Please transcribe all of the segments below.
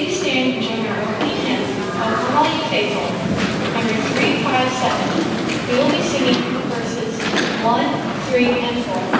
Please stand and join our opening hymn of Holy number 357. We will be singing verses 1, 3, and 4.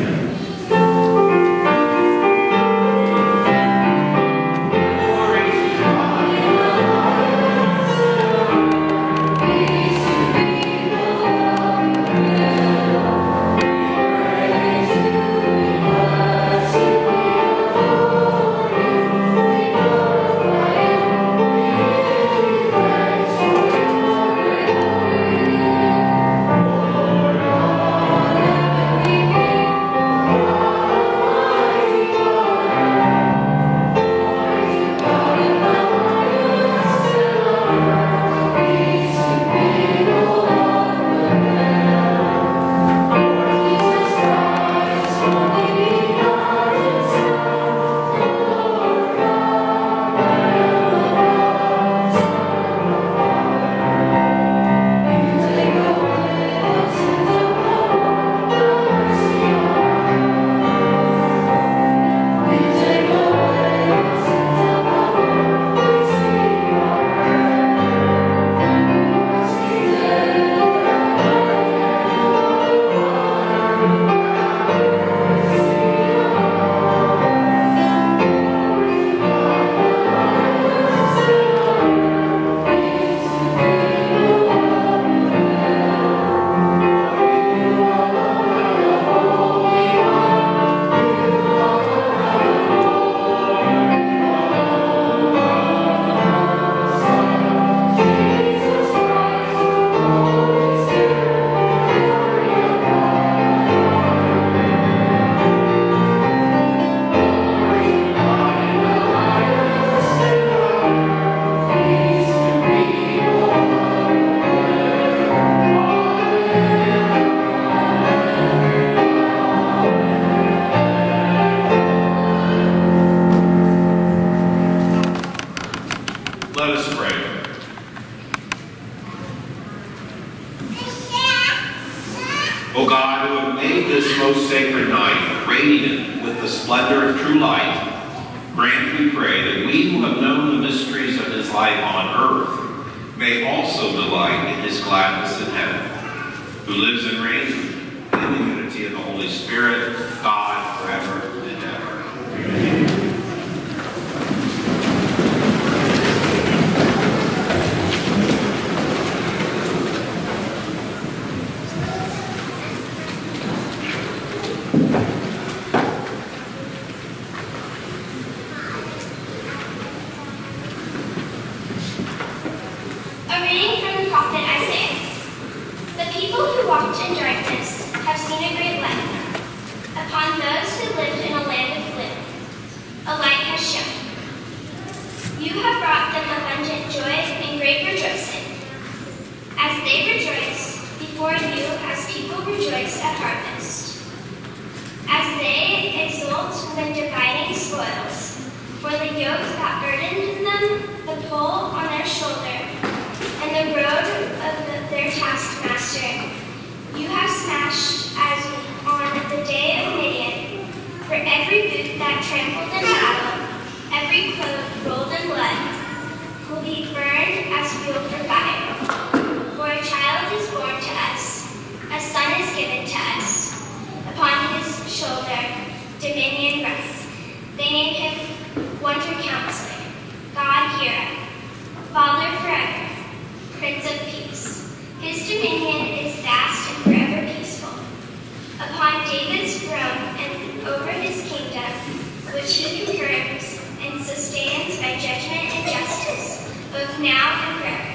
the road of the, their taskmaster. You have smashed as on the day of Midian, for every boot that trampled in battle, every cloak rolled in blood, will be burned as fuel for fire. For a child is born to us, a son is given to us. Upon his shoulder, dominion rests. They named him Wonder Counselor, God Hero, Father forever. Prince of Peace. His dominion is vast and forever peaceful. Upon David's throne and over his kingdom, which he confirms and sustains by judgment and justice, both now and forever.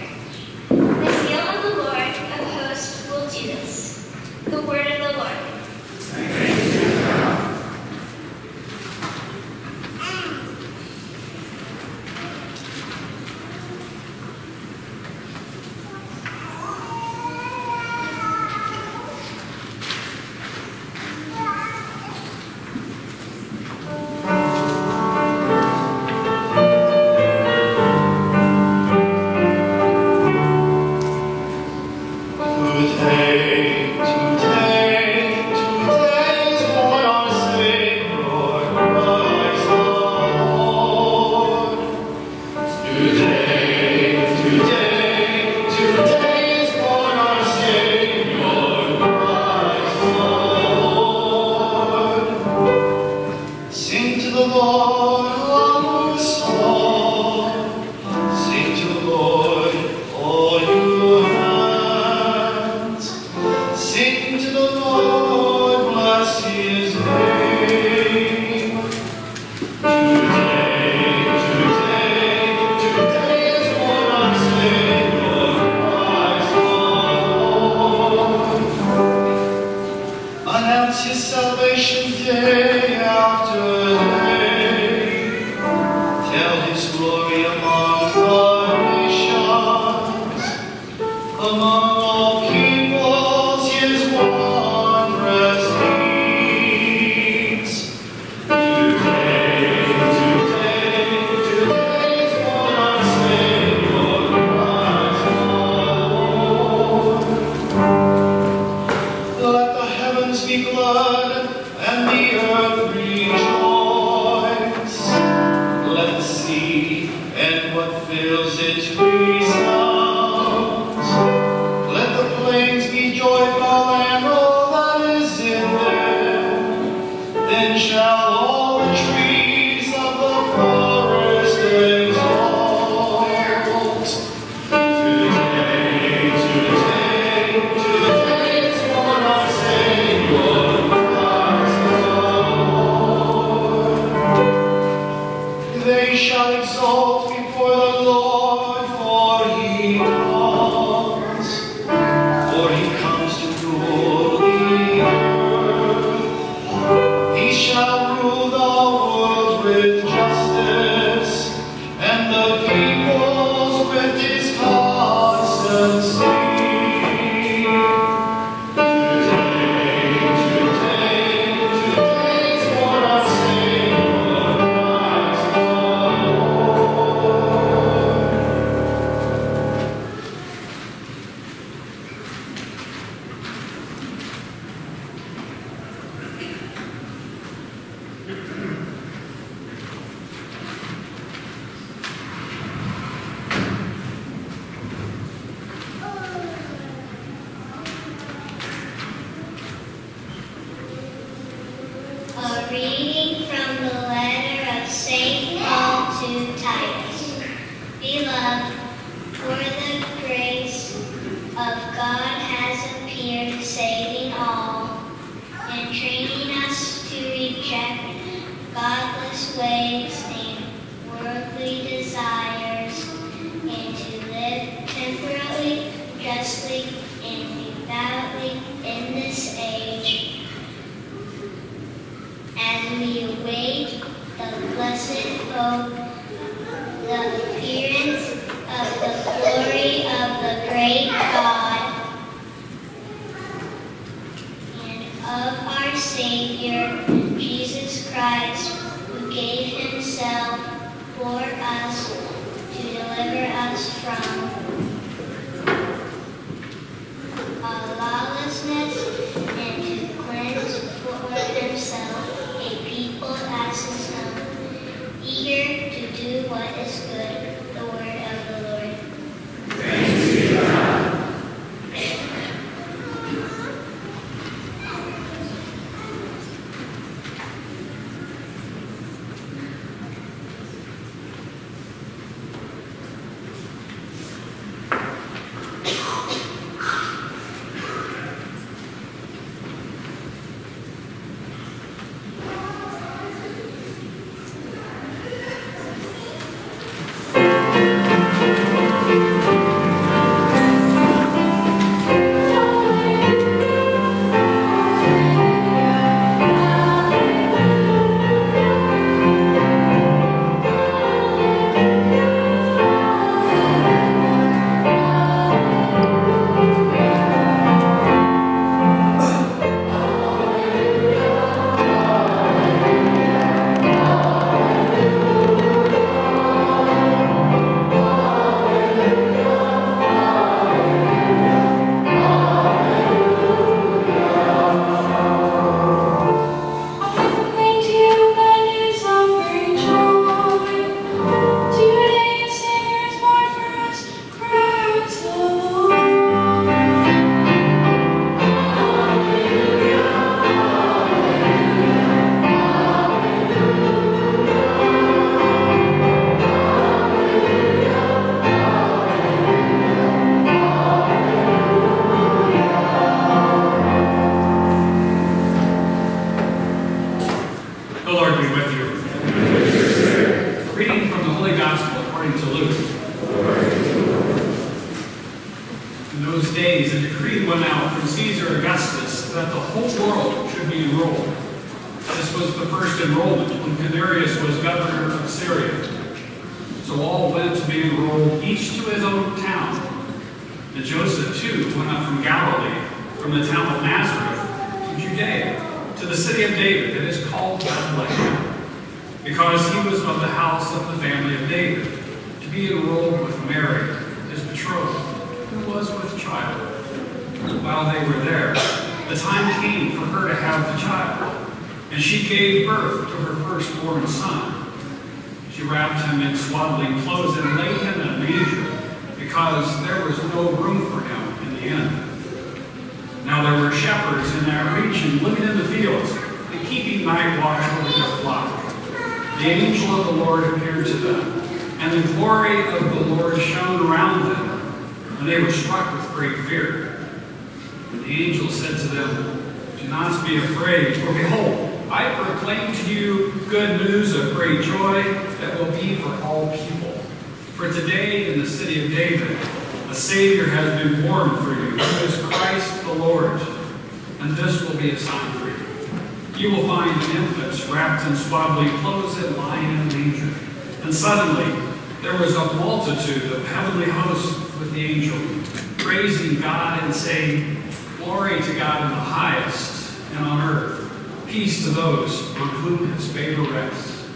Glory to God in the highest, and on earth, peace to those on whom his favor rests.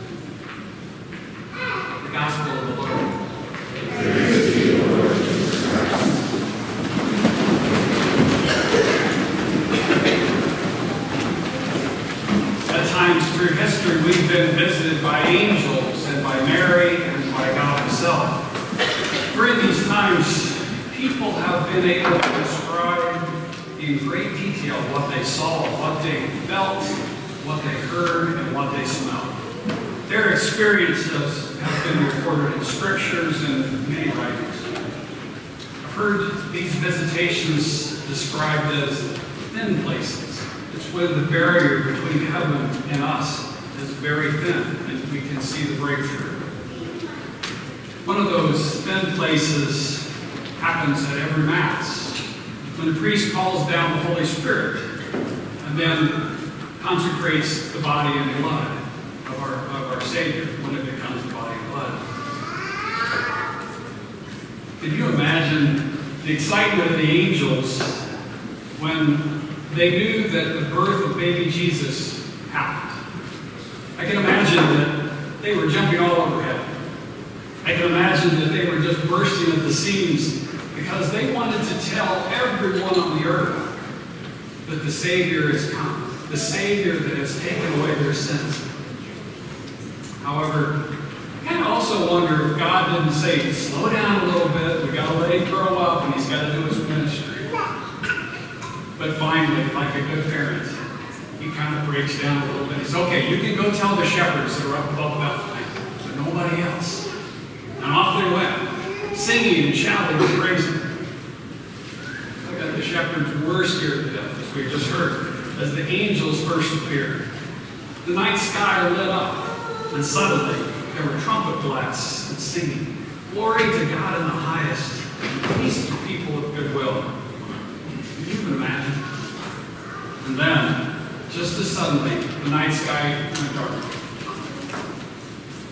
The Gospel of the Lord. Praise At times through history, we've been visited by angels and by Mary and by God Himself. During these times, people have been able to in great detail what they saw, what they felt, what they heard, and what they smelled. Their experiences have been recorded in scriptures and many writings. I've heard these visitations described as thin places. It's when the barrier between heaven and us is very thin, and we can see the breakthrough. One of those thin places happens at every Mass when the priest calls down the Holy Spirit and then consecrates the body and blood of our, of our Savior when it becomes the body and blood. Can you imagine the excitement of the angels when they knew that the birth of baby Jesus happened? I can imagine that they were jumping all over heaven. I can imagine that they were just bursting at the seams because they wanted to tell everyone on the earth that the Savior has come, the Savior that has taken away their sins. However, I kind of also wonder if God didn't say, slow down a little bit, we've got to let him grow up and he's got to do his ministry. But finally, like a good parent, he kind of breaks down a little bit. He's okay, you can go tell the shepherds that are up above Bethlehem, but nobody else. And off they went, singing and shouting and praising. The shepherds were scared to death, as we just heard, as the angels first appeared. The night sky lit up, and suddenly there were trumpet blasts and singing. Glory to God in the highest, peace to people of goodwill. Can you imagine? And then, just as suddenly, the night sky went dark.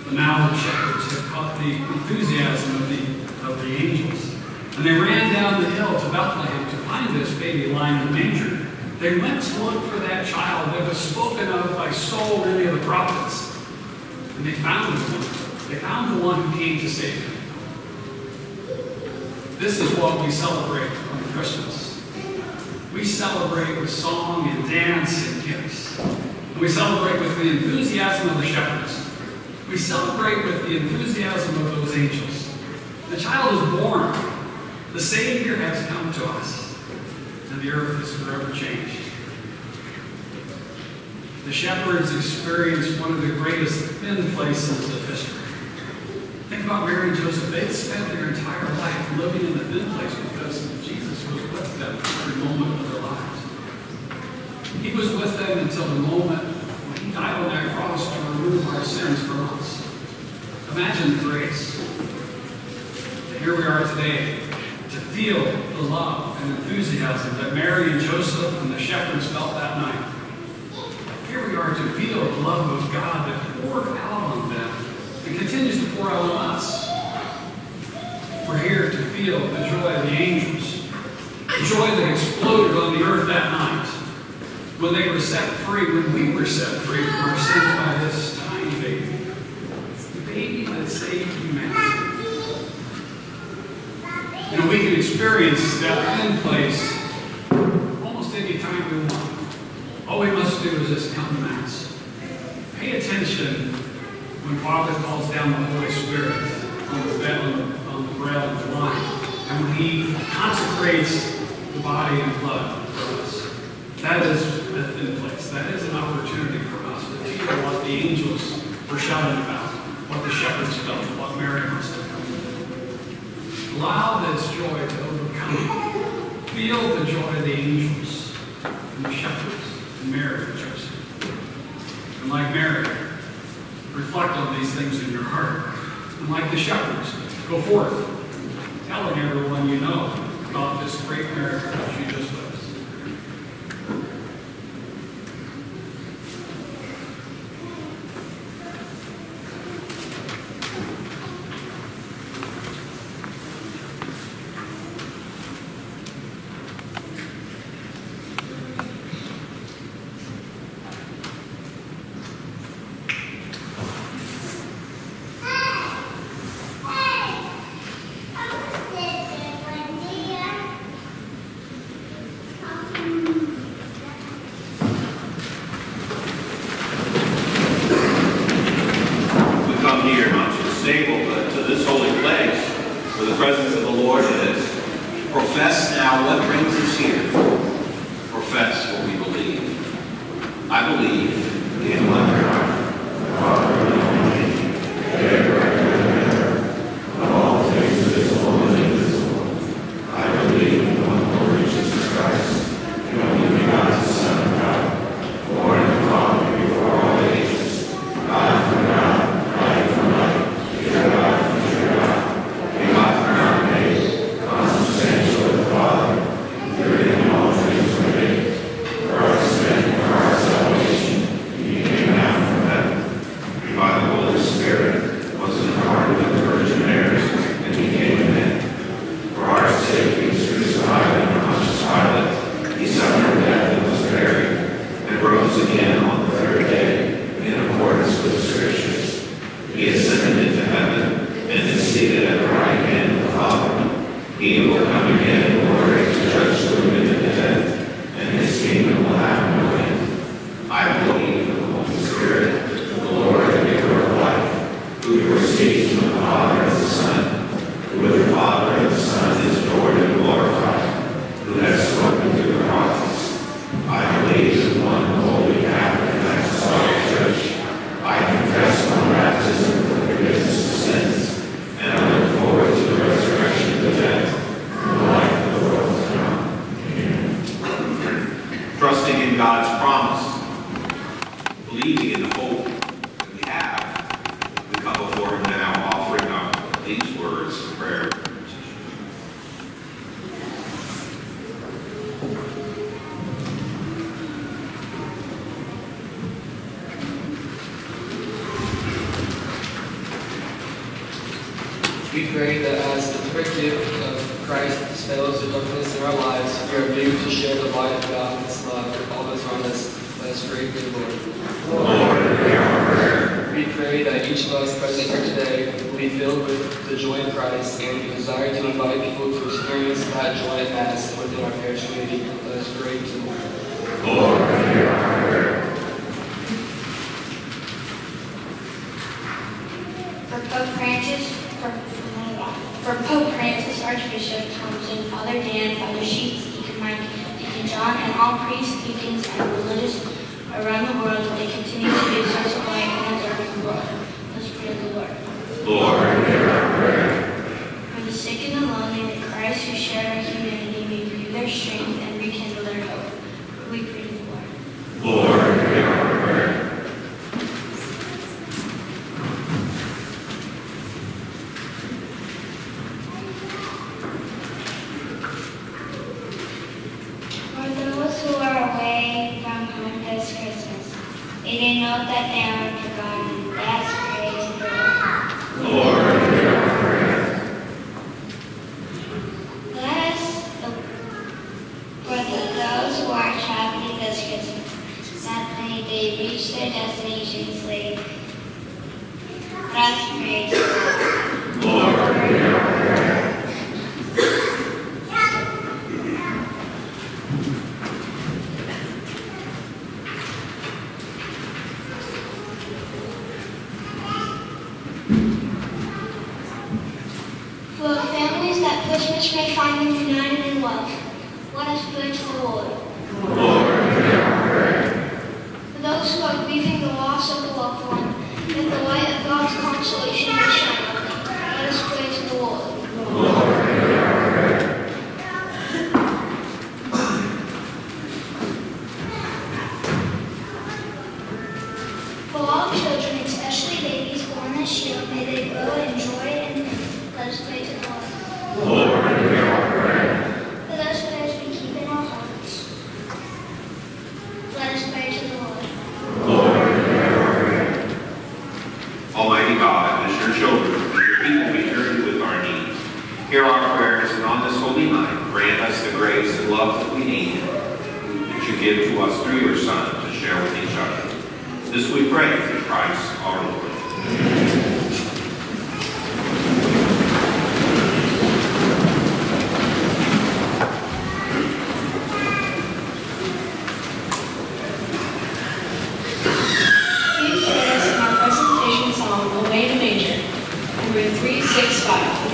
But now the shepherds had caught the enthusiasm of the, of the angels. And they ran down the hill to Bethlehem find this baby lying in the manger. They went to look for that child that was spoken of by so many of the prophets. And they found him. They found the one who came to save them. This is what we celebrate on Christmas. We celebrate with song and dance and gifts. And we celebrate with the enthusiasm of the shepherds. We celebrate with the enthusiasm of those angels. The child is born. The Savior has come to us. And the earth is forever changed. The shepherds experienced one of the greatest thin places of history. Think about Mary and Joseph. They'd spent their entire life living in the thin place because Jesus was with them every moment of their lives. He was with them until the moment when he died on that cross to remove our sins from us. Imagine the grace. that Here we are today to feel the love and enthusiasm that Mary and Joseph and the shepherds felt that night. Here we are to feel the love of God that poured out on them and continues to pour out on us. We're here to feel the joy of the angels, the joy that exploded on the earth that night when they were set free, when we were set free from our sins by this tiny baby, the baby that saved humanity. You know, we can experience that thin place almost any time we want. All we must do is just come to Mass. Pay attention when Father calls down the Holy Spirit on the, bed, on the, bread and the wine, and when He consecrates the body and blood for us. That is a thin place. That is an opportunity for us to feel what the angels were shouting about, what the shepherds felt, what Mary must have felt. Allow this joy to overcome. Feel the joy of the angels and the shepherds and Mary and Joseph. And like Mary, reflect on these things in your heart. And like the shepherds, go forth,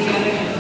365 for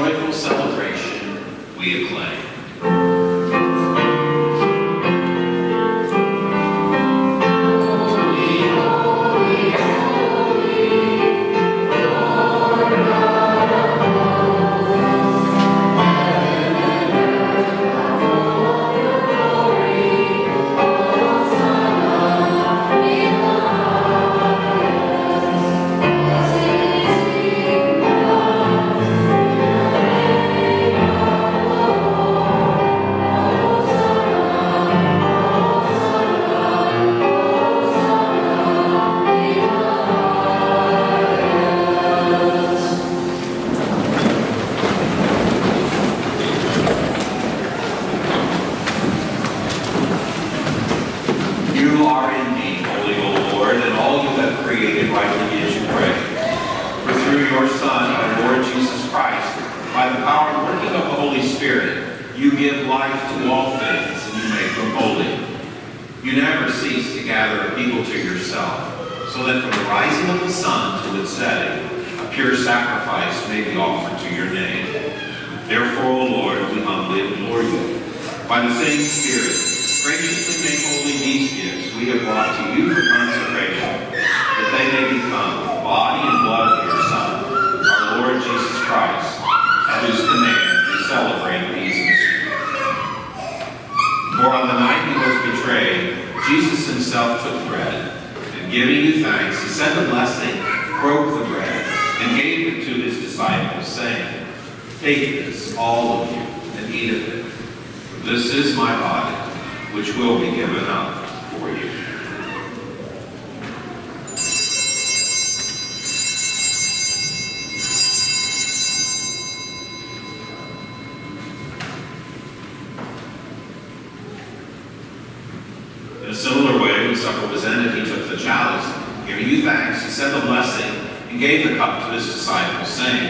joyful celebration we acclaim. Take this, all of you, and eat of it. This is my body, which will be given up for you. In a similar way, when supper was ended, he took the chalice, giving you thanks, he said the blessing, and gave the cup to his disciples, saying,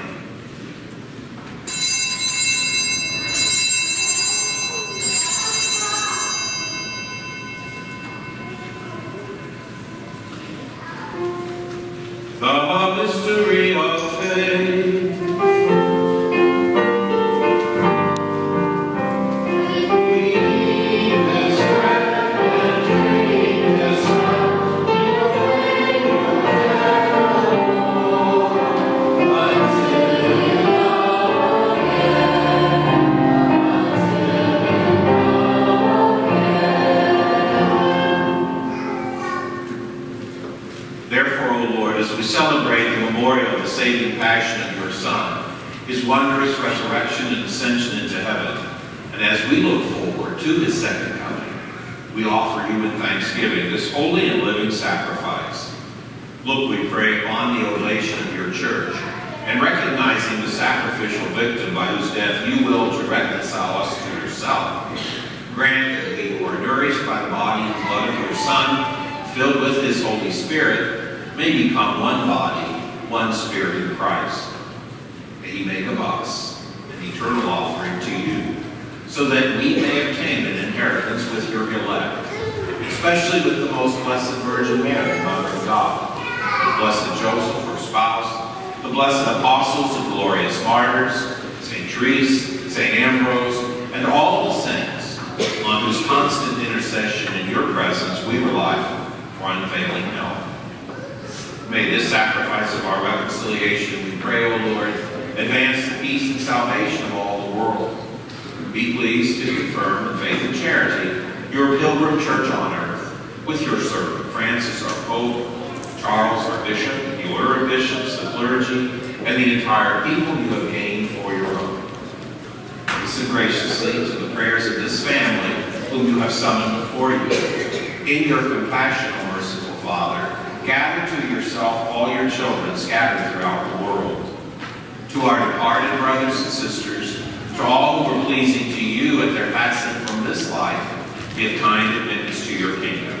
sacrificial victim by whose death you will to reconcile us to yourself. Grant that we who are nourished by the body and blood of your Son, filled with his Holy Spirit, may become one body, one spirit in Christ. May he make of us an eternal offering to you, so that we may obtain an inheritance with your elect, especially with the most blessed Virgin Mary, Mother of God, the blessed Joseph, her spouse, the blessed apostles and glorious martyrs, St. Therese, St. Ambrose, and all the saints, on whose constant intercession in your presence we rely for unfailing help. May this sacrifice of our reconciliation, we pray, O Lord, advance the peace and salvation of all the world. Be pleased to confirm in faith and charity your pilgrim church on earth with your servant Francis, our Pope, Charles, our Bishop, the order of bishops, the clergy, and the entire people you have gained for your own. Listen graciously to the prayers of this family whom you have summoned before you. In your compassion, O merciful Father, gather to yourself all your children scattered throughout the world. To our departed brothers and sisters, to all who were pleasing to you at their passing from this life, give kind admittance to your kingdom.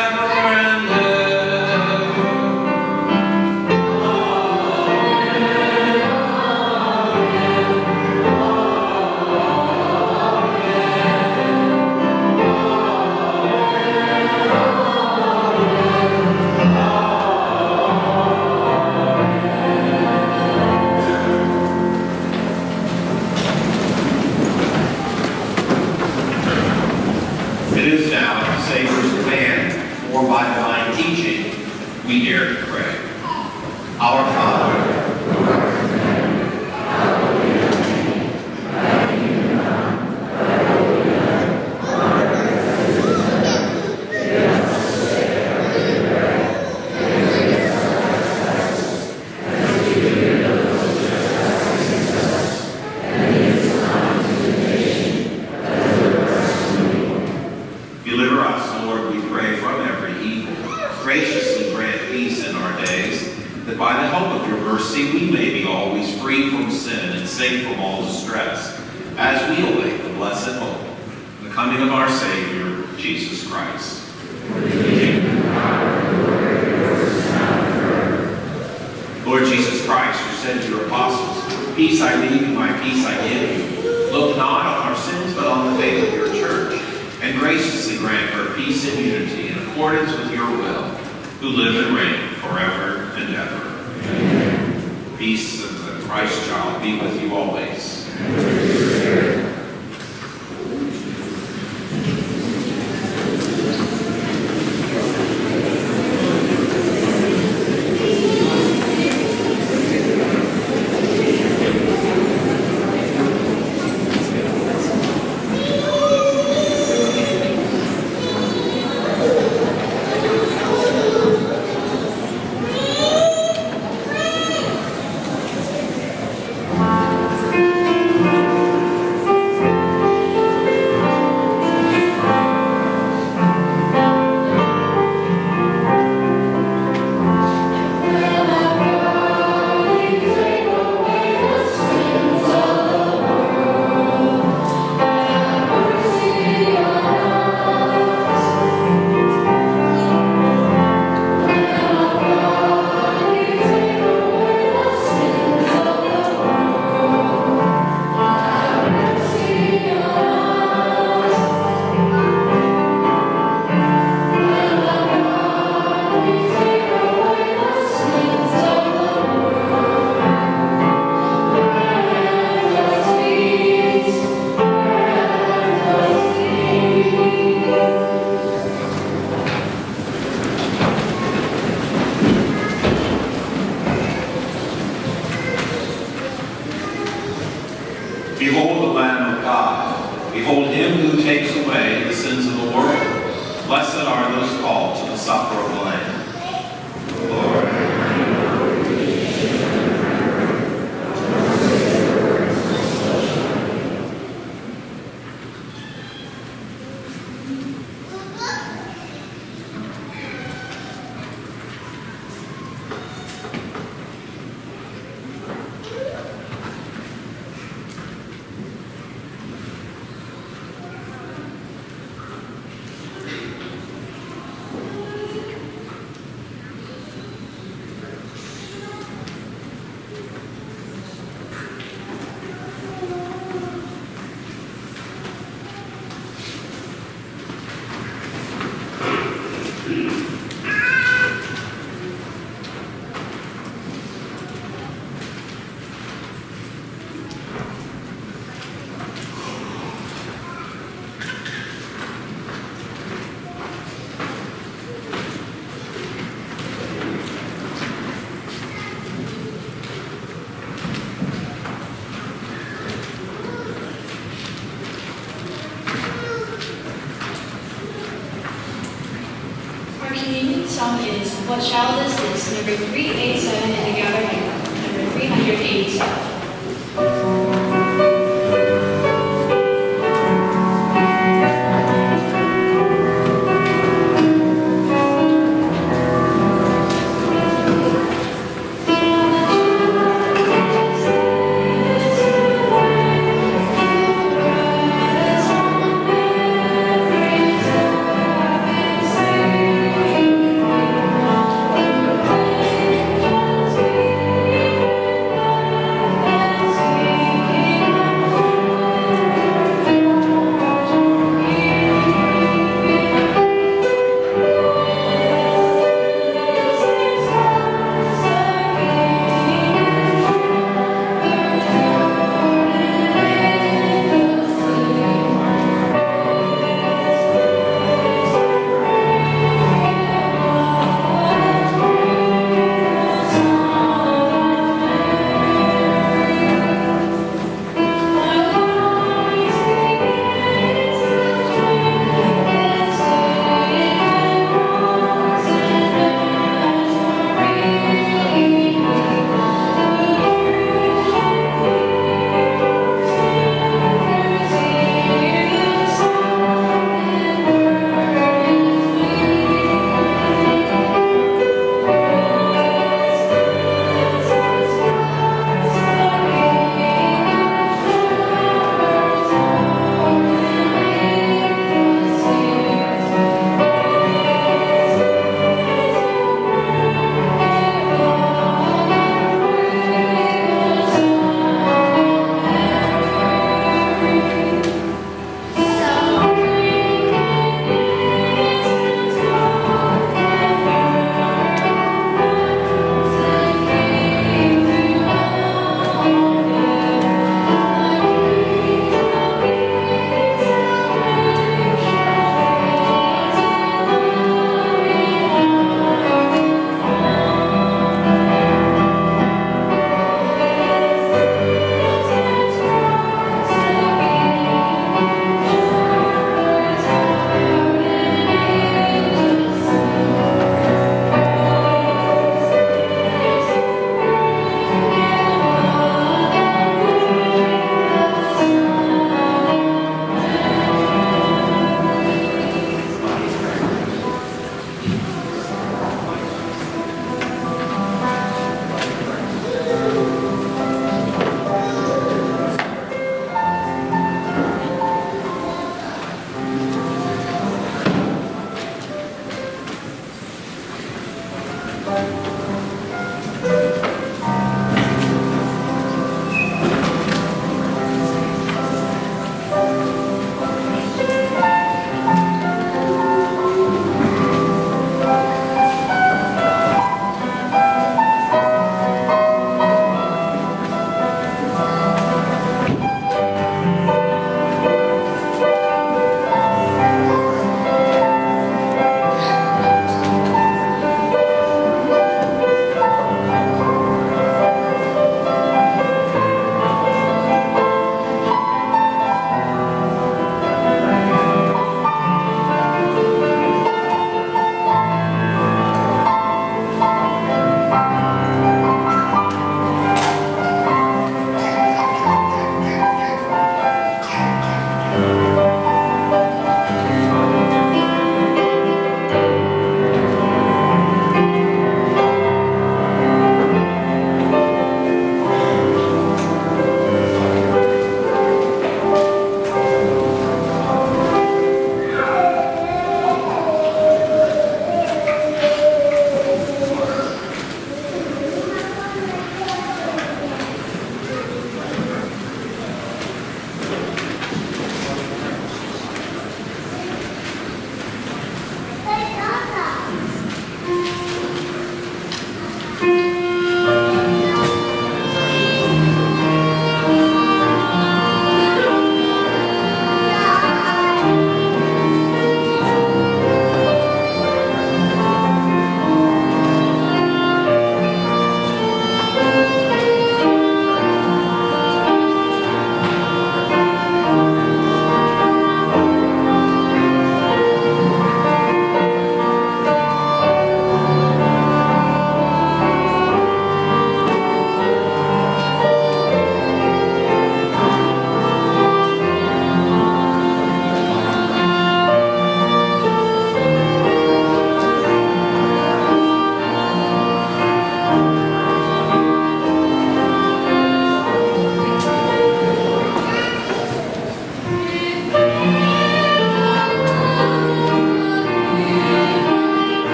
child is this? Number 387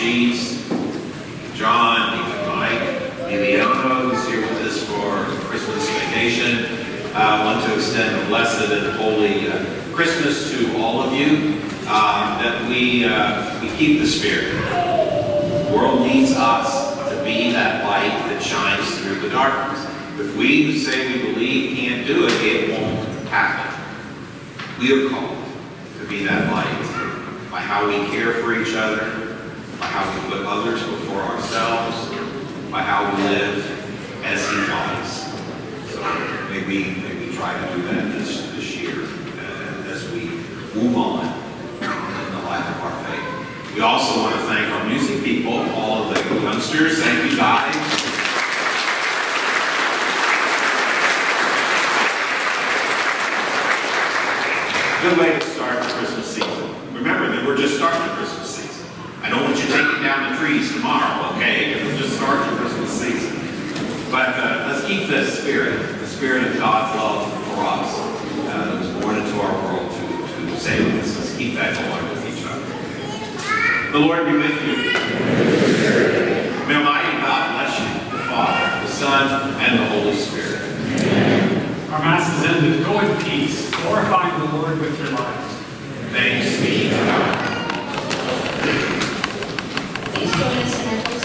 Sheets, John, Deacon Mike, Emiliano, who's here with us for Christmas vacation. Uh, I want to extend a blessed and holy uh, Christmas to all of you, uh, that we, uh, we keep the spirit. The world needs us to be that light that shines through the darkness. If we who say we believe can't do it, it won't happen. We are called to be that light by how we care for each other, by how we put others before ourselves, by how we live as He taught us. So may we, may we try to do that this, this year uh, as we move on in the life of our faith. We also want to thank our music people, all of the youngsters. Thank you guys. Good way to start the Christmas season. Remember that we're just starting the Christmas season. I don't want you taking down the trees tomorrow, okay? Because we're just start the Christmas season. But uh, let's keep the spirit, the spirit of God's love for us uh, that was born into our world to, to save us. Let's keep that going with each other. The Lord be with you. May Almighty God bless you, the Father, the Son, and the Holy Spirit. Our Mass is ended. Go in peace, glorifying the Lord with your lives. Thanks be to God. Thank you.